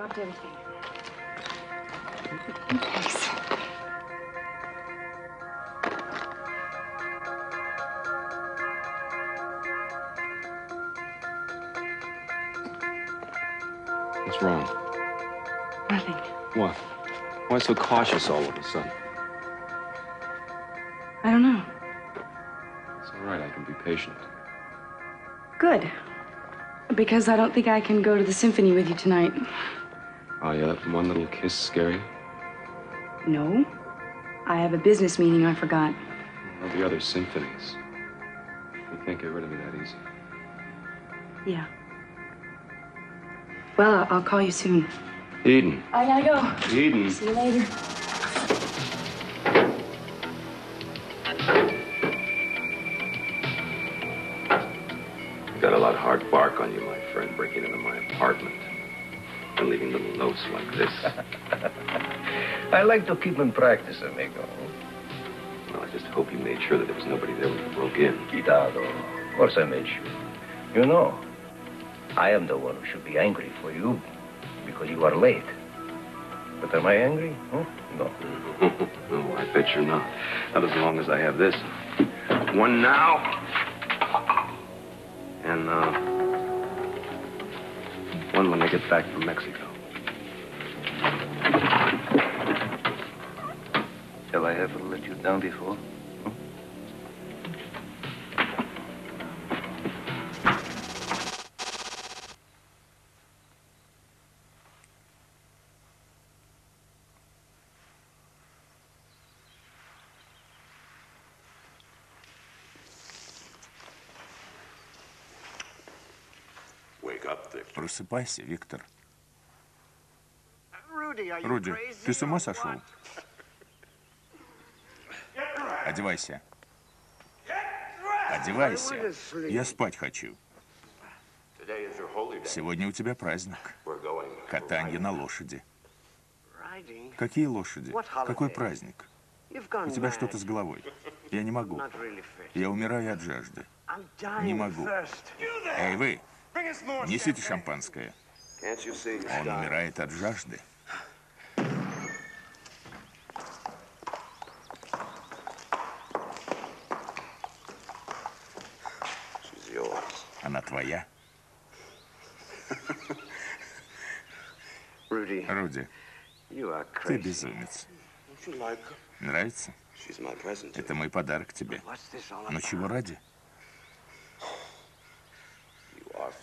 dropped everything. Thanks. What's wrong? Nothing. What? Why so cautious all of a sudden? I don't know. It's all right. I can be patient. Good. Because I don't think I can go to the symphony with you tonight. Oh, yeah, that one little kiss scare you? No. I have a business meeting I forgot. Well, the other symphonies. You can't get rid of me that easy. Yeah. Well, I'll, I'll call you soon. Eden. I gotta go. Eden. See you later. Leaving little notes like this. I like to keep in practice, amigo. Well, I just hope you made sure that there was nobody there when you broke in. Cuidado. Of course I made sure. You know, I am the one who should be angry for you because you are late. But am I angry? Huh? No. no, I bet you're not. Not as long as I have this. One now. And, uh, one when they get back from Mexico. Have I ever let you down before? Просыпайся, Виктор. Руди, ты с ума сошел? Одевайся. Одевайся. Я спать хочу. Сегодня у тебя праздник. Катание на лошади. Какие лошади? Какой праздник? У тебя что-то с головой. Я не могу. Я умираю от жажды. Не могу. Эй, вы! Несите шампанское. Он умирает от жажды. Она твоя? Руди, ты безумец. Нравится? Это мой подарок тебе. Но чего ради?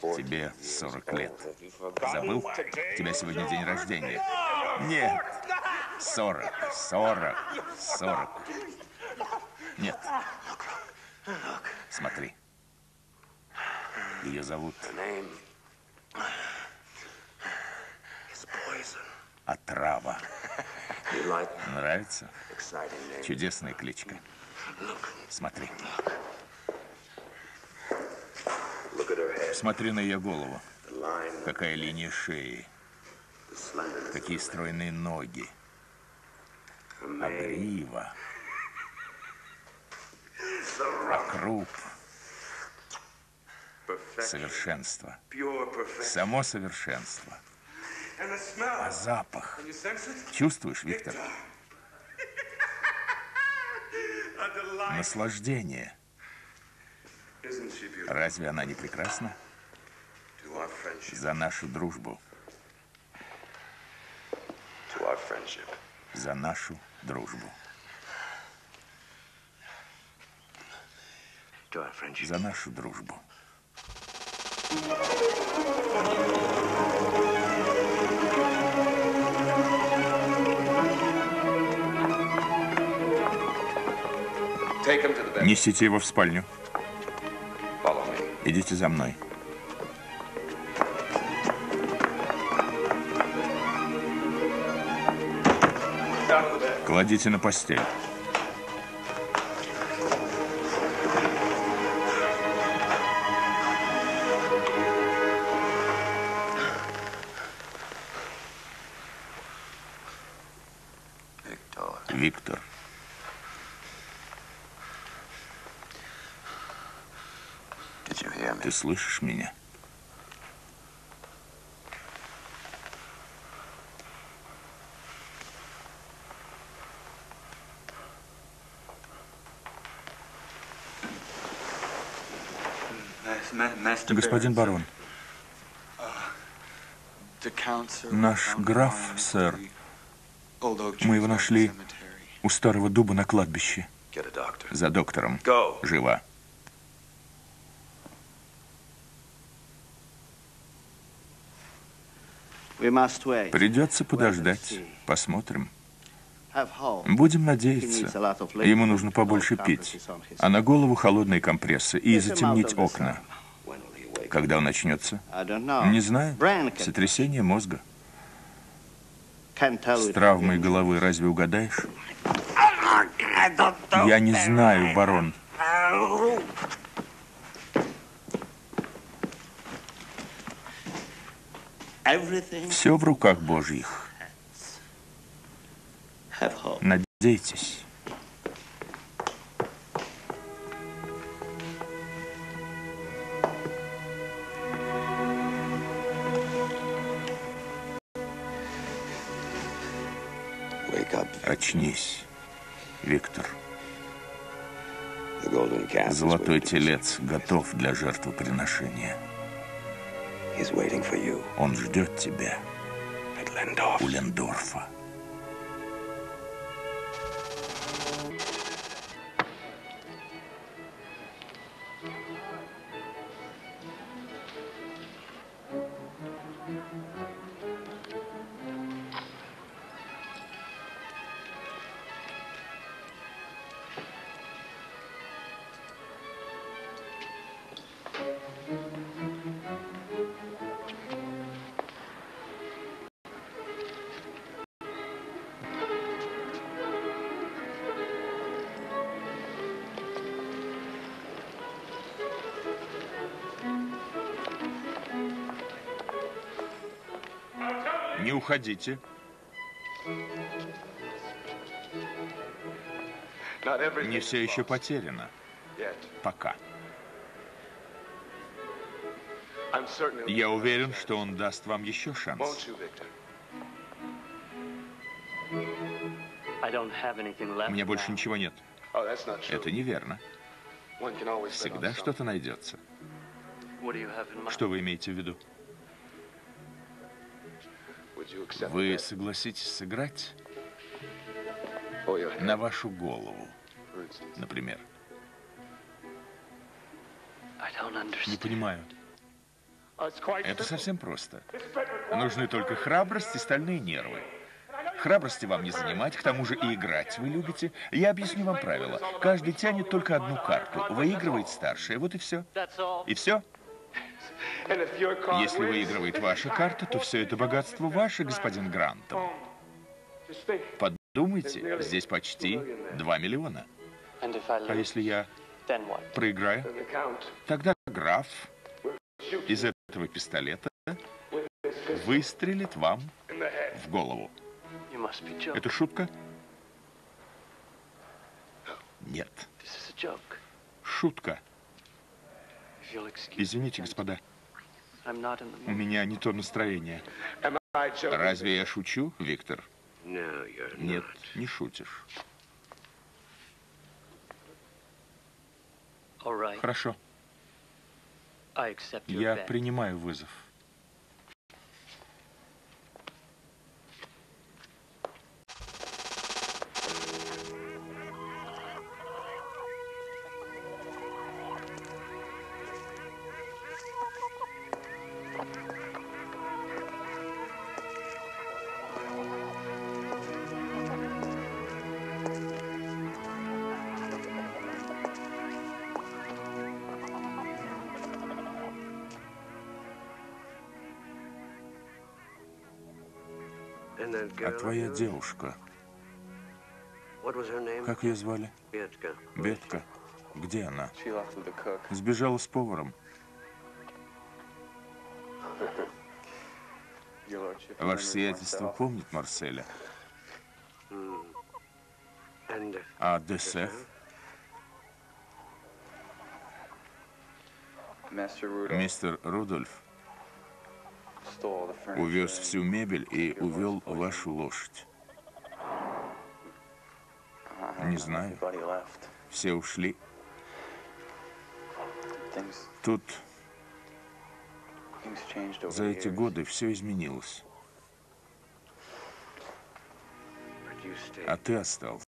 Тебе 40 лет. Забыл? У тебя сегодня день рождения. Нет. 40, 40, 40. Нет. Смотри. Ее зовут Отрава. Нравится? Чудесная кличка. Смотри. Смотри на ее голову. Какая линия шеи. Какие стройные ноги. А грива. А круп. Совершенство. Само совершенство. А запах. Чувствуешь, Виктор? Наслаждение. Разве она не прекрасна? За нашу дружбу. За нашу дружбу. За нашу дружбу. Несите его в спальню. Идите за мной. Кладите на постель. Ты слышишь меня? Господин барон, наш граф, сэр, мы его нашли у старого дуба на кладбище. За доктором. Живо. Придется подождать. Посмотрим. Будем надеяться. Ему нужно побольше пить. А на голову холодные компрессы и затемнить окна. Когда он начнется? Не знаю. Сотрясение мозга. С травмой головы разве угадаешь? Я не знаю, барон. Все в руках Божьих. Надейтесь. Очнись, Виктор. Золотой телец готов для жертвоприношения. Он ждет тебя у Лендорфа. Не уходите. Не все еще потеряно. Пока. Я уверен, что он даст вам еще шанс. У меня больше ничего нет. Это неверно. Всегда что-то найдется. Что вы имеете в виду? Вы согласитесь сыграть на вашу голову, например? Не понимаю. Это совсем просто. Нужны только храбрость и стальные нервы. Храбрости вам не занимать, к тому же и играть вы любите. Я объясню вам правила. Каждый тянет только одну карту. Выигрывает старшая, вот и все. И все. Если выигрывает ваша карта, то все это богатство ваше, господин Грантом. Подумайте, здесь почти 2 миллиона. А если я проиграю? Тогда граф из этого пистолета выстрелит вам в голову. Это шутка? Нет. Шутка. Извините, господа. У меня не то настроение. Разве я шучу, Виктор? Нет, не шутишь. Хорошо. Я принимаю вызов. А твоя девушка, как ее звали? Бетка. Где она? Сбежала с поваром. Ваше сиятельство помнит Марселя? А Десеф? Мистер Рудольф увез всю мебель и увел вашу лошадь. Не знаю. Все ушли. Тут За эти годы все изменилось. А ты остался.